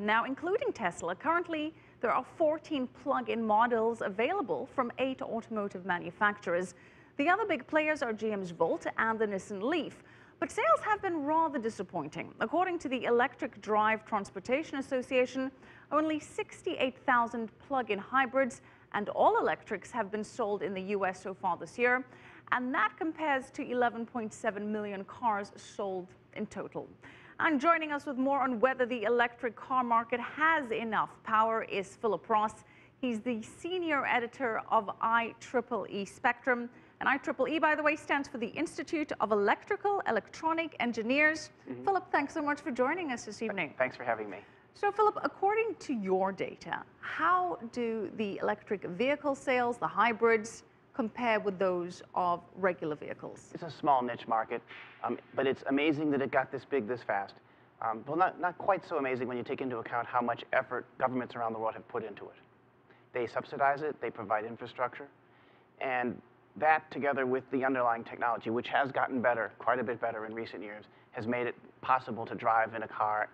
Now, including Tesla, currently there are 14 plug-in models available from eight automotive manufacturers. The other big players are GM's Volt and the Nissan Leaf. But sales have been rather disappointing. According to the Electric Drive Transportation Association, only 68,000 plug-in hybrids and all electrics have been sold in the U.S. so far this year, and that compares to 11.7 million cars sold in total. And joining us with more on whether the electric car market has enough power is Philip Ross. He's the senior editor of IEEE Spectrum. And IEEE, by the way, stands for the Institute of Electrical Electronic Engineers. Mm -hmm. Philip, thanks so much for joining us this evening. Thanks for having me. So, Philip, according to your data, how do the electric vehicle sales, the hybrids, compare with those of regular vehicles? It's a small niche market, um, but it's amazing that it got this big this fast. Um, well, not, not quite so amazing when you take into account how much effort governments around the world have put into it. They subsidize it, they provide infrastructure, and that together with the underlying technology, which has gotten better, quite a bit better in recent years, has made it possible to drive in a car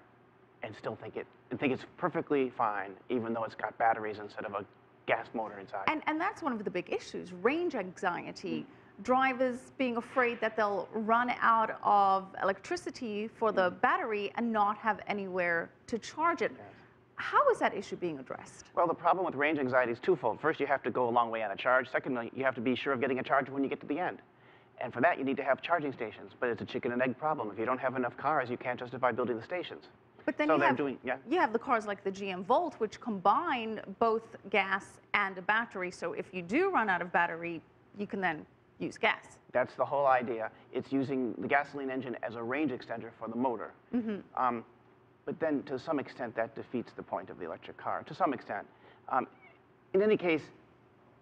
and still think it and think it's perfectly fine, even though it's got batteries instead of a gas motor inside. And, and that's one of the big issues, range anxiety. Mm. Drivers being afraid that they'll run out of electricity for the mm. battery and not have anywhere to charge it. Yes. How is that issue being addressed? Well, the problem with range anxiety is twofold. First, you have to go a long way on a charge. Secondly, you have to be sure of getting a charge when you get to the end. And for that, you need to have charging stations. But it's a chicken and egg problem. If you don't have enough cars, you can't justify building the stations. But then so you, have, doing, yeah? you have the cars like the GM Volt, which combine both gas and a battery. So if you do run out of battery, you can then use gas. That's the whole idea. It's using the gasoline engine as a range extender for the motor. Mm -hmm. um, but then to some extent that defeats the point of the electric car, to some extent. Um, in any case,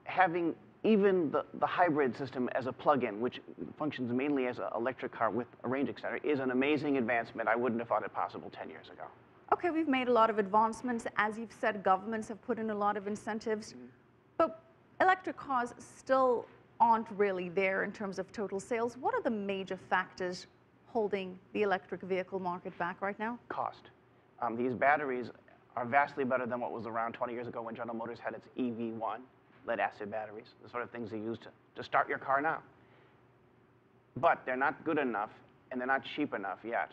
having even the, the hybrid system as a plug-in, which functions mainly as an electric car with a range extender, is an amazing advancement. I wouldn't have thought it possible 10 years ago. Okay, we've made a lot of advancements. As you've said, governments have put in a lot of incentives. Mm -hmm. But electric cars still aren't really there in terms of total sales. What are the major factors holding the electric vehicle market back right now? Cost. Um, these batteries are vastly better than what was around 20 years ago when General Motors had its EV1, lead acid batteries, the sort of things they use to, to start your car now. But they're not good enough and they're not cheap enough yet.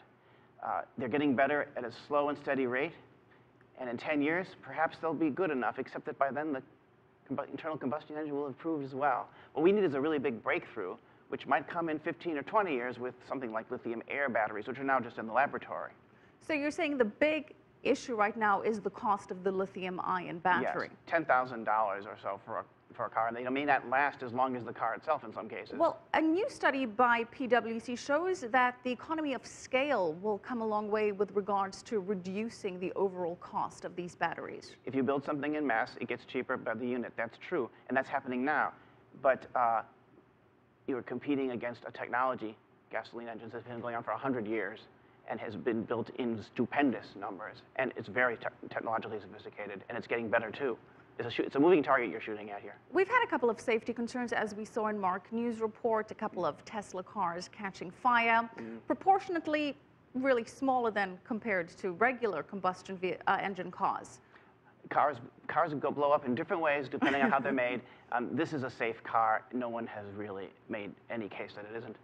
Uh, they're getting better at a slow and steady rate. And in 10 years, perhaps they'll be good enough, except that by then the internal combustion engine will have improved as well. What we need is a really big breakthrough, which might come in 15 or 20 years with something like lithium air batteries, which are now just in the laboratory. So you're saying the big issue right now is the cost of the lithium ion battery? Yes, $10,000 or so for a, for a car. And they may not last as long as the car itself in some cases. Well, a new study by PwC shows that the economy of scale will come a long way with regards to reducing the overall cost of these batteries. If you build something in mass, it gets cheaper by the unit. That's true. And that's happening now. But uh, you're competing against a technology, gasoline engines, that's been going on for 100 years and has been built in stupendous numbers. And it's very te technologically sophisticated, and it's getting better too. It's a, it's a, moving target you're shooting at here. We've had a couple of safety concerns, as we saw in Mark Niu's report, a couple of Tesla cars catching fire, mm. proportionately really smaller than compared to regular combustion uh, engine cars. Cars, cars go blow up in different ways depending on how they're made. Um, this is a safe car. No one has really made any case that it isn't.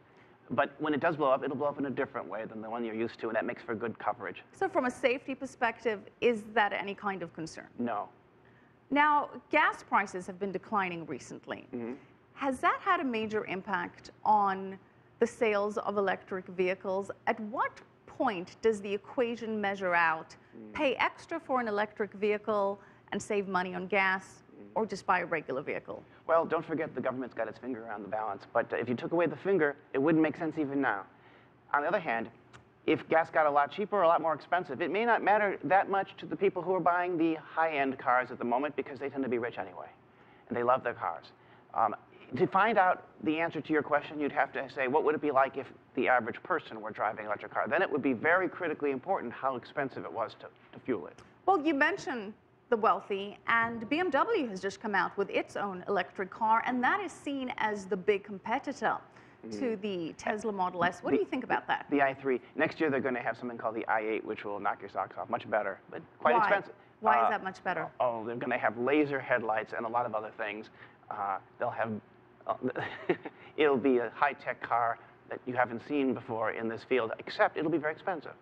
But when it does blow up, it'll blow up in a different way than the one you're used to, and that makes for good coverage. So from a safety perspective, is that any kind of concern? No. Now, gas prices have been declining recently. Mm -hmm. Has that had a major impact on the sales of electric vehicles? At what point does the equation measure out, mm. pay extra for an electric vehicle and save money on gas, or just buy a regular vehicle? Well, don't forget the government's got its finger around the balance. But if you took away the finger, it wouldn't make sense even now. On the other hand, if gas got a lot cheaper or a lot more expensive, it may not matter that much to the people who are buying the high-end cars at the moment because they tend to be rich anyway, and they love their cars. Um, to find out the answer to your question, you'd have to say, what would it be like if the average person were driving an electric car? Then it would be very critically important how expensive it was to, to fuel it. Well, you mentioned the wealthy, and BMW has just come out with its own electric car, and that is seen as the big competitor. to the Tesla Model S. What do you think about that? The i3. Next year, they're going to have something called the i8, which will knock your socks off. Much better, but quite Why? expensive. Why Uh, is that much better? Oh, they're going to have laser headlights and a lot of other things. Uh, they'll have, uh, it'll be a high-tech car that you haven't seen before in this field, except it'll be very expensive.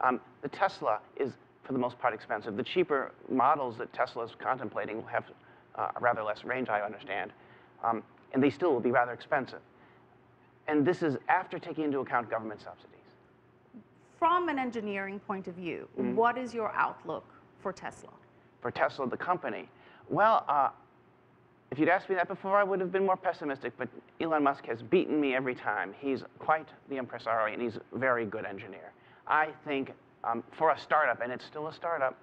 Um, the Tesla is, for the most part, expensive. The cheaper models that Tesla is contemplating will have uh, rather less range, I understand, um, and they still will be rather expensive. And this is after taking into account government subsidies. From an engineering point of view, Mm-hmm. what is your outlook for Tesla? for Tesla, the company? Well, uh, if you'd asked me that before, I would have been more pessimistic, but Elon Musk has beaten me every time. He's quite the impresario, and he's a very good engineer. I think um, for a startup, and it's still a startup,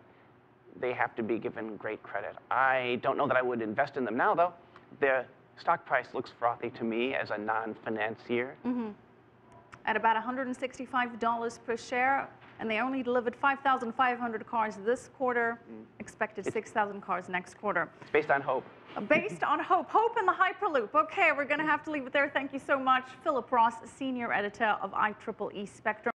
they have to be given great credit. I don't know that I would invest in them now, though. Their stock price looks frothy to me as a non-financier. At about $165 per share, and they only delivered 5,500 cars this quarter, Mm. expected 6,000 cars next quarter. It's based on hope. Based on hope, hope in the Hyperloop. Okay, we're going to have to leave it there. Thank you so much, Philip Ross, senior editor of IEEE Spectrum.